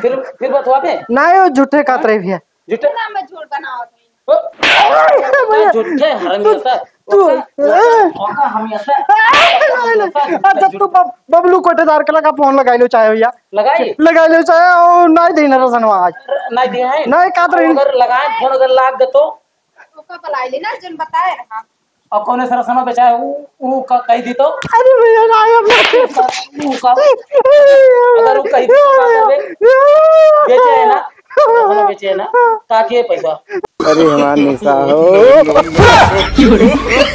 फिर फिर बतवा पे नहीं वो झूठे कात रही भैया झूठे? नाम में झूठ बनाओ झूठे तू हम ऐसा अच्छा तू बबलू कोटेदार के लगा फ़ोन लगाई लो चाहे भैया। लगाई? लगाई लो चाहे ओ नहीं देना रसनवा आज। नहीं दिया है? नहीं कात रही अगर लगाए फ़ोन अगर लाग दे तो? ओका बलाई लेना जन बताए। रहा और कौन सर समय बेचाए ऊ ऊ का कह दी तो? अरे भैया नहीं अब ऊ का अगर ऊ कह दी तो बेचे है ना? रसना बेचे है ना? ताकि है पैसा। अरे हमार निशा हो।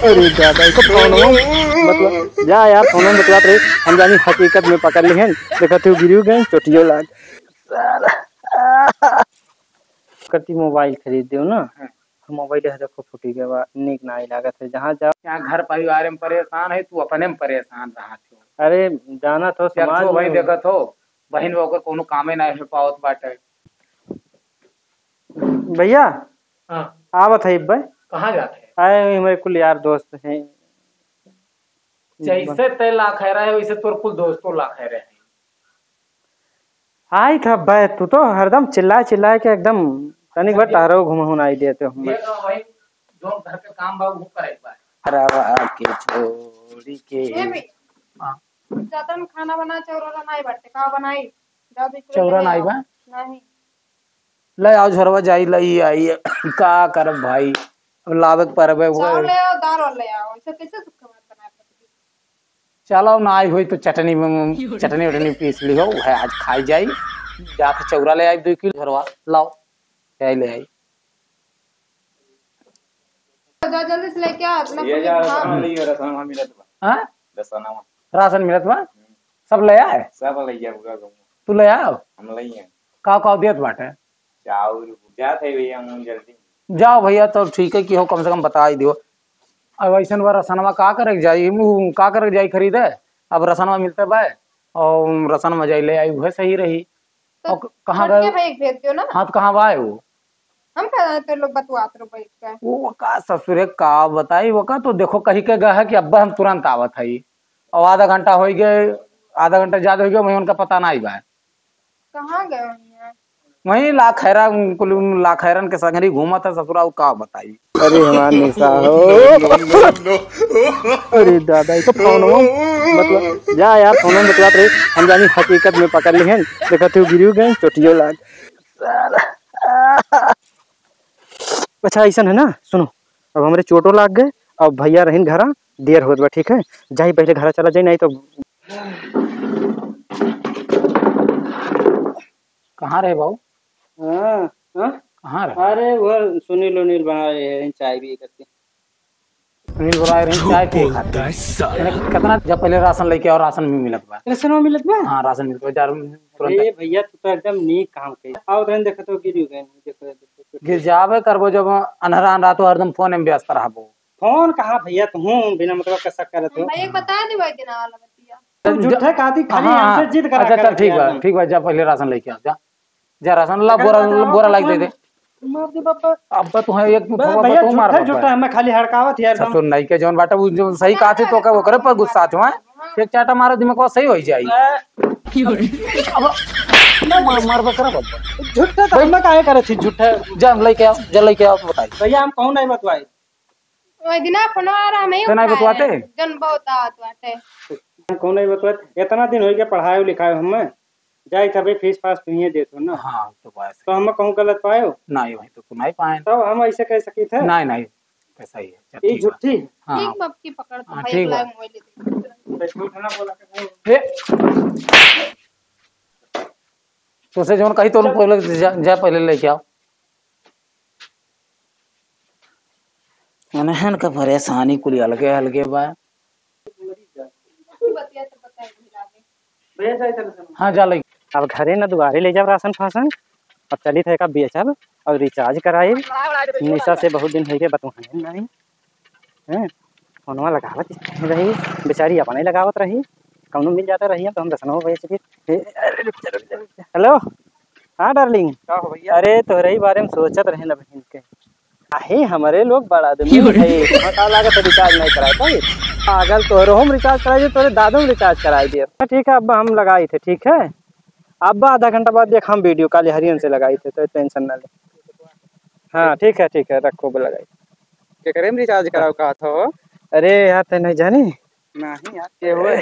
अरे दादा इसको फ़ोन हो मतलब जा यार फ़ोन में बतलात रही हम जानी हकीकत में पकड़ ली हैं देखा तू गिरी गए चोटियो लाग। करती मोबाइल खरीद दियो ना? मोबाइल है देखो फूटी के बाद निक नहीं लागत है। जहाँ जाओ क्या घर परिवार में परेशान है? तू अपने में परेशान रहा थो अरे जाना तो समाज भाई देखत हो बहन होकर कोनो कामे ना हो पावत बाटे। भैया हाँ। आवत है भाई कहाँ जाते हैं? आए हमारे कुल यार दोस्त हैं। जैसे तय लाख है रहे वैसे तोर कुल दोस्तों लाख है रहे। आई था भाई तू तो हरदम चिल्ला चिल्ला के एकदम तनिक बार तारो घुमा आई देते हो देख भाई जो घर के काम बा वो करे बा रवा के छोड़ी के। हाँ। ज़्यादा में खाना बना चौरा नहीं बैठते का बनाई चौरा नहीं बा? नहीं। ले आओ झरवा जाई लई आई। का कर भाई? अब लावक परबे चावल ले आओ दाल ले आओ। ऐसे कैसे सुखा चलो ना आई हुई तो चटनी चटनी वटनी पीस ली हो आज खाई जाई। जाके चौरा ले आई दो किलो झरवा। लाओ। ले ले आई जल्दी से लेके आ अपना ये जा खा। लियो रसना मिलत बा हाँ? रसना राशन मिलत बा सब ले आए? सब लइया पूरा गम तू ले आओ। हम लइया का का देत बाटे चाउर जात है भैया हम जल्दी। जाओ भैया तो ठीक है कि हो कम से कम बता ही दियो। अब ऐसा बार रसनवा का करे जाई? का करे जाई खरीदे? अब रसनवा मिलते बा और रसनवा जाई ले आई वह सही रही। तो और कहाँ गए हाथ कहाँ बा वो? हम तो लोग बतवात बैठ के। वो का ससुरे का बताई वो का तो देखो कहीं के गए है कि अब्बा हम तुरंत आवत है। और आधा घंटा हो गए आधा घंटा ज़्यादा हो गया वही उनका पता नहीं बा कहाँ गए वही लाखैरा कुल लाखैरन के संग ही घूमा था ससुरा का बताई। अरे हमार निशा हो। अरे दादा फ़ोन हो मतलब जा यार फ़ोन में बतलात रही। हम जानी हकीकत में पकड़ ली हैं देखा तू गिरी गए चोटियो लाग। अच्छा ऐसा है ना? सुनो अब हमारे चोटो लाग गए अब भैया रहीन घरा देर बा ठीक है? जाई पहले घर चला जाई नहीं तो कहाँ रहे भाऊ हाँ हाँ? कहाँ रहे? अरे वो सुनील उनील बना रहे हैं चाय भी करके। सुनील बोला रही चाय पिए खाते मैंने कितना जब पहले राशन लेके और राशन भी मिलत बा। राशन में मिलत बा? हाँ राशन मिलत बा जार भैया तू तो एकदम नीक काम कई आओ तो देखो तो गिरी गए देखो गिर जावे करबो जब अनहरा अनहरा तो हरदम फ़ोन में व्यस्त रहबो। फ़ोन कहाँ भैया तू बिना मतलब का शक करत हो भाई एक बता दी भाई दिन वाला बतिया तुम झूठे काती खाली हाँ, हमसे जिद करा अच्छा चल ठीक हो बा ठीक बा जा पहले राशन लेके आ जा। जा राशन ला बोरा बोरा लाग दे दे। मार दे बापा। अब तो है एक भैया तो मार झूठे हमें खाली हड़कावत यार ससुर नहीं के जौन बाटा वो जो सही कहा थे तो का वो करे पर गुस्सा थे एक चाटा मारो दिमाग को सही हो जाई। अब मार बकरा तो हमें काहे करे थी झूठे? जा लेके आओ जा लेके आओ तो बताई भैया हम कहूँ नहीं बतवाई ओए दिना फ़ोन आ रहा मैं तो बतवाते? जन बहुत आत बाटे हम नहीं बतवाई इतना दिन हो गया पढ़ाए लिखाए हमें। जाई तबे फ़ीस फास तू ही देतो ना। हाँ तो बस तो हम कहूँ गलत पायो नहीं भाई तो तुम नहीं पाए। तब हम ऐसे कह सकी थे। नहीं नहीं कैसा ही है ये। झूठी हाँ। ठीक बाप की पकड़ तो हाँ, भाई बा। मोबाइल दे। झूठ ना बोला के नहीं हे तो से कही तो पहले जा, जा पहले लेके आओ अनहन का परेशानी कुल अलगे अलगे बा. हाँ जा ले अब घरे न दुआरे ले जाब राशन फासन अब चली थे का बेचब और रिचार्ज कराए निशा से बहुत दिन हो गए बतवाए नहीं। फोनवा लगावत रही। बेचारी अपने लगावत रही। कौनो मिल जाता रही तो हम दसनों बेच के हे, अरे रुक जा, रुक जा, रुक जा। हेलो? हाँ डार्लिंग। का हो भैया? अरे तोहरे ही बारे में सोचत रहे ना बहन के। आहे हमारे लोग बड़ा आदमी है। लागत रिचार्ज नहीं कराता है पागल तोहरो हम रिचार्ज कराई दिए तोरे दादो में रिचार्ज कराई दिए। हाँ, ठीक है अब हम लगाए थे ठीक है? अब आधा घंटा बाद देख हम वीडियो कॉल हरियन से लगाई थे तो टेंशन ना ले। हाँ ठीक है ठीक है रखो वो लगाई के करे में रिचार्ज कराओ का था अरे यार ते नहीं जानी। नहीं यार के हुए।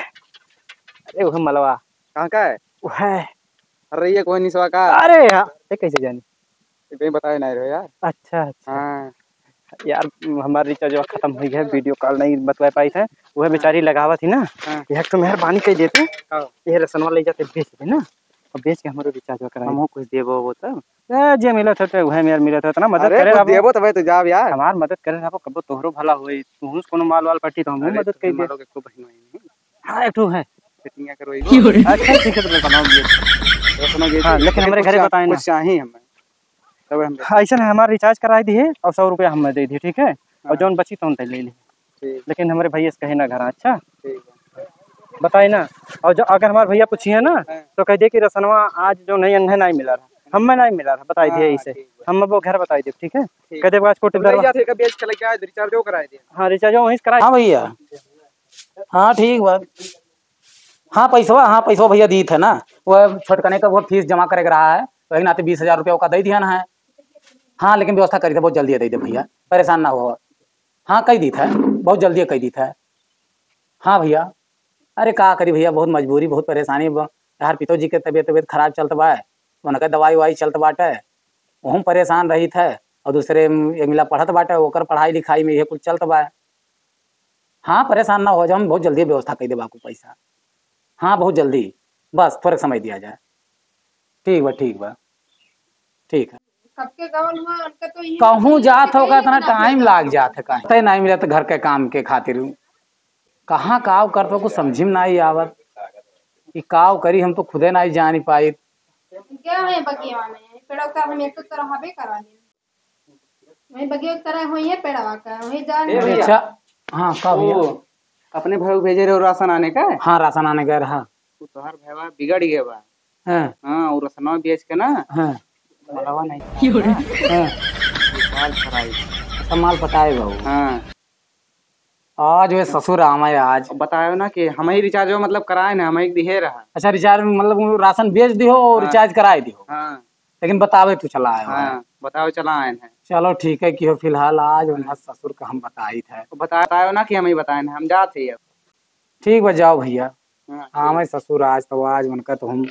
वह मलवा. कहाँ का है? वह अरे ये कोई नहीं सवा का अरे यार ये कैसे जानी? कहीं बताए नहीं रहो यार. अच्छा अच्छा. हाँ. यार हमारा रिचार्ज खत्म हो गया वीडियो कॉल नहीं बतवा पाई थे. वह बेचारी लगावा थी ना. हाँ। यह तो मेहरबानी कर देते. हाँ। ये रसनवा ले जाते बेच दे ना. और बेच के हमारे रिचार्ज कराए हमको कुछ देबो वो तो. ए, जे मिलत होते वह मेर मिलत होता ना. मदद करे रहो देबो तबे तो जाब यार. हमार मदद करे रहो कबो तोहरो भला होई तू कोनो माल वाल पट्टी तो हम मदद कर दे. हाँ एक ठो है. सेटिंग करो अच्छा ठीक है तो मैं बनाऊँगी। हाँ, लेकिन हमारे घरे बताए ना। चाहिए हमें। तब हम ऐसा है हमारा रिचार्ज कराई दी है और सौ रुपया हमें दे दी ठीक है? और हाँ। जौन बची तो ले ली। लेकिन हमारे भैया से कहे ना घर अच्छा? बताए ना। और जो अगर हमारे भैया पूछिए ना हाँ। तो कह दिए कि रसनवा आज जो नहीं अन्हे नहीं मिला रहा। हमें नहीं मिला रहा बताई दिए हाँ, इसे। हम वो घर बताई दिए ठीक है? कह दे आज कोट आए रिचार्ज कराए दे हाँ रिचार्ज वहीं से कराई हाँ भैया। हाँ ठीक बा हाँ पैसा हाँ पैसा भैया दी थे ना। वह छोटकने का वो फ़ीस जमा करे रहा है वही नाते बीस हज़ार रुपया का दे दिया ना है। हाँ लेकिन व्यवस्था करी थे, बहुत जल्दी दे दे भैया, परेशान ना हो हाँ कही दी था, बहुत जल्दी कही दी था। हाँ भैया, अरे का करी भैया, बहुत मजबूरी, बहुत परेशानी। यार पितो जी के तबीयत तबीयत खराब चलत बा, उनका दवाई ववाई चलत बाटे वहूँ परेशान रही थे, और दूसरे एक मिला पढ़त बाटे, ओकर पढ़ाई लिखाई में ये कुछ चलत बा। हाँ परेशान ना हो जाओ हम बहुत जल्दी व्यवस्था कर दे बाकू पैसा। हाँ बहुत जल्दी। बस थोड़ा समय दिया जाए। ठीक बा ठीक बा। ठीक है। कब के गवन हुआ? उनका तो ये कहूँ जात होगा इतना टाइम लाग जात है कहीं। नहीं मिला तो घर के काम के खातिर। कहाँ काव करते कुछ समझी में नहीं आवत। कि काव करी हम तो खुदे नहीं जान पाई। क्या है बगिया में? पेड़ों का हम एक तो तरह हबे करा दे वही बगिया तरह हुई है पेड़वा का। वही जान अच्छा हाँ का भैया अपने भाई को भेजे रहे राशन आने का? हाँ राशन आने गए रहा। वो तोहार भैया बिगड़ गया बा। हाँ। हाँ रसनवा बेच के ना हाँ। मलवा नहीं। हाँ साल खराई सब माल पटाए हाँ। आज वे ससुर आमा है आज। बतायो ना कि हम ही रिचार्ज मतलब कराए ना हम ही दिहे रहा। अच्छा रिचार्ज मतलब राशन बेच दियो और हाँ। रिचार्ज कराए दियो। हाँ। लेकिन बतावे तू चला आयो है। हाँ। बताओ चला आए हैं। चलो ठीक है कि हो फ़िलहाल आज उन्हें ससुर का हम बताई थे। तो बतायो ना कि हम ही बताए हम जाते अब। ठीक बा जाओ भैया। हाँ हाँ मैं ससुर आज तो आज उनका तो हम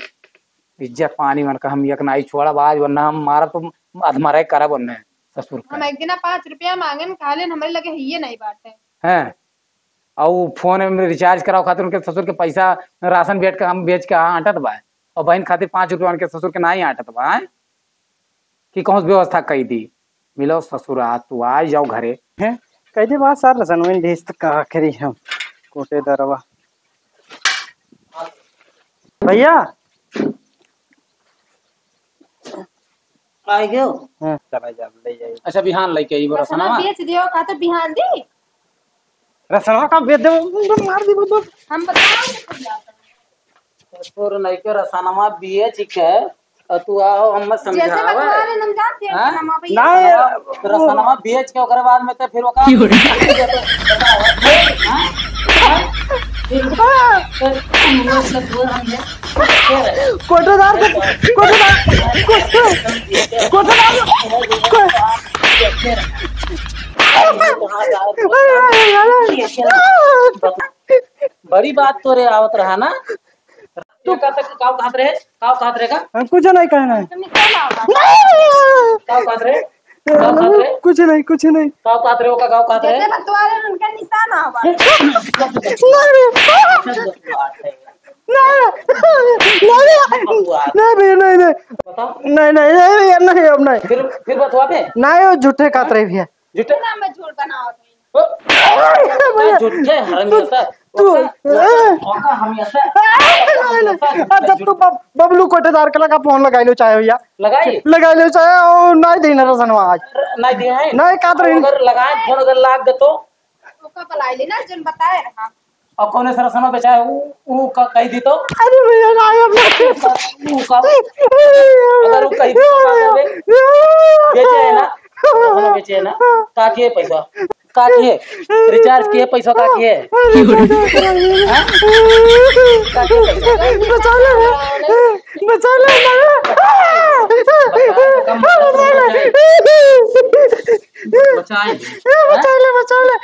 इज़्ज़त पानी उनका हम एक नाई छोड़ा आज वरना हम मारा तो अधमरे करब उन्हें ससुर हम एक दिन पाँच रुपया मांगे खा लेन हमारे लगे हिये नहीं बाटे। हैं और फ़ोन में रिचार्ज कराओ खातिर उनके ससुर के पैसा राशन बेच के हम बेच के हाँ आटत बा। और बहन खातिर पाँच रुपया उनके ससुर के ना ही आटत बा हैं? कि कौन व्यवस्था कही दी मिलो ससुर तू आ जाओ घरे। हैं? कह दे बात सार रसनवा भेज तो का करी हम? कोटे दरवा। भैया? आई गयो हाँ? चला जा ले जाइए। अच्छा बिहान लेके आई बोरा रसना बेच दियो का तो बिहान दी? रसनवा का बेच दे? मार दी वो हम बताओ तोर नहीं के रसनमा बिये चिके और तू आओ हम समझावा हैं? हाँ? रसनमा बेच के ओकरे बाद में तो फिर ओका कोटेदार के कोटेदार बड़ी बात तोरे आवत रहा ना? तू का तक काव खात रहे? काव खात रहे का हम कुछ नहीं कहना है काव खात रहे? काव खात रहे? कुछ नहीं कुछ नहीं। काव खात रहे वो का काव खात रहे? जैसे बतवा रहे उनका निशान आवा नहीं। भैया नहीं नहीं। बताओ। नहीं नहीं नहीं भैया नहीं अब नहीं। फिर फिर बतवा पे नहीं वो झूठे खात रहे भैया। झूठे? नाम में झूठ बनाओ। ना झूठे हरामी होता हम अच्छा तू बबलू कोटेदार के लगा फ़ोन लगाई लो चाहे भैया। लगाई? लगाई लो चाहे और नहीं देना रसनवा आज। नहीं दिया है? नहीं लगाए फ़ोन अगर लाग दे तो? ओका बुलाई लेना जन बताए। रहा और कौन सा रसमा बेचा है वो वो का कही दी तो। अरे भैया नहीं अब नहीं का अगर वो कही दी तो बेचे है ना? बेचे है ना? का किए पैसा। रिचार्ज किए पैसा का किए का किए बचा ले बचा ले बचा ले बचा ले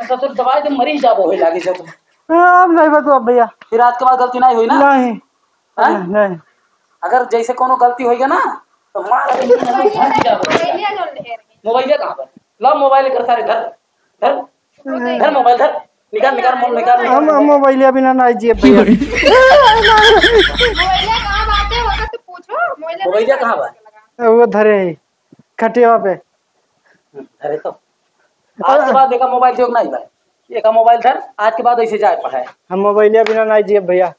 मतलब तो दवाई तो मरीज़ जाबो होई लागी से तो नहीं बतो भैया फिर आज के बाद गलती नहीं हुई ना नहीं हाँ? नहीं अगर जैसे कोनो गलती होई ना तो मार मोबाइलिया जो ले मोबाइल कहाँ पर? ला मोबाइल कर सारे धर धर धर मोबाइल धर निकाल निकाल मोबाइल। निकाल हम हम मोबाइल बिना नहीं जिए भैया मोबाइलिया कहाँ तो बा वो धरे है। खटिया पे। अरे तो। आज के बाद देखा मोबाइल जोग नहीं भाई एक मोबाइल धर आज के बाद ऐसे जाए पढ़ाए हम मोबाइल बिना नहीं जिए भैया।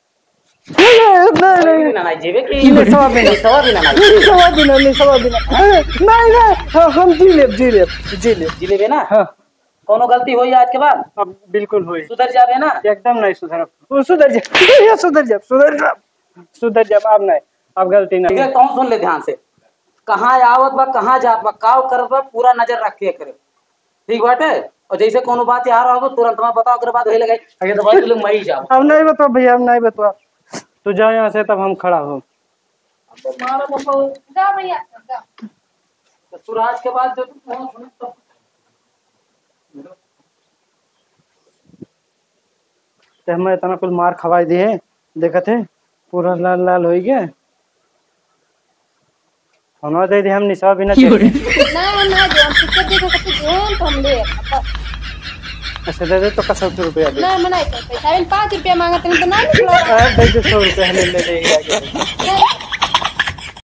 कोनो गलती हुई आज के बाद अब बिल्कुल हुई सुधर जाबे ना। एकदम नहीं सुधर सुधर जा सुधर जा सुधर जा सुधर जा अब नहीं अब गलती नहीं कौन सुन ले ध्यान से कहाँ आवत बा कहाँ जात बा काव करत बा पूरा नज़र रखिए करे ठीक बाटे और जैसे कोनो बात रहा हो तुरंत में बताओ अगर बात होए लगे अगर तो लोग मरी जाओ अब नहीं बताओ भैया अब नहीं बताओ तू जाओ यहाँ से तब हम खड़ा हो। जा भैया जा। तो सूरज के बाद जो फ़ोन सुने तो तो हमें इतना कुल मार खवाई दिए देखा थे पूरा लाल लाल हो गया। हम दे दी हम निशा भी ना ना ना जो हम टिकट देखो तो हम ले अच्छा दे दे तो का सौ रुपया दे। ना मना तो पैसा पाँच रुपया मांगते हैं तो ना अरे दे दे सौ रुपया ले ले आगे